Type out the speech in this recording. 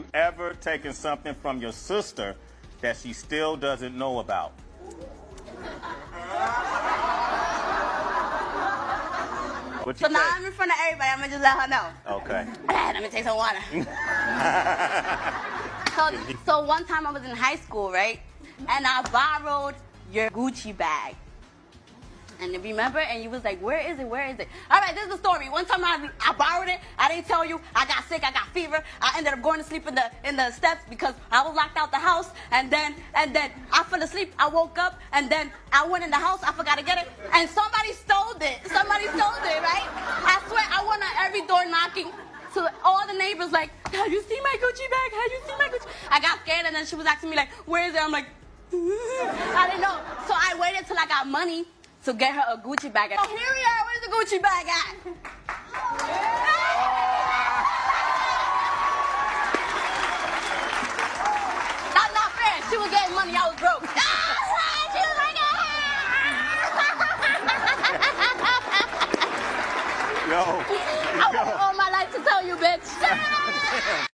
you ever taken something from your sister that she still doesn't know about? What So now? I'm in front of everybody. I'm gonna just let her know. Okay. Let me take some water. so, so one time I was in high school, right? And I borrowed your Gucci bag. And remember? And you was like, where is it? Where is it? All right, this is the story. One time I, I borrowed it. I didn't tell you. I got sick. I got fever. I ended up going to sleep in the in the steps because I was locked out the house. And then and then I fell asleep. I woke up and then I went in the house. I forgot to get it. And somebody stole it. Somebody stole it, right? I swear I went on every door knocking. So all the neighbors like, have you seen my Gucci bag? Have you seen my Gucci? I got scared and then she was asking me like, where is it? I'm like, I didn't know. So I waited till I got money to get her a Gucci bag. Oh, here we are. Where's the Gucci bag at? That's not fair. She was getting money. I was broke. she was like, Yo. I waited all my life to tell you, bitch.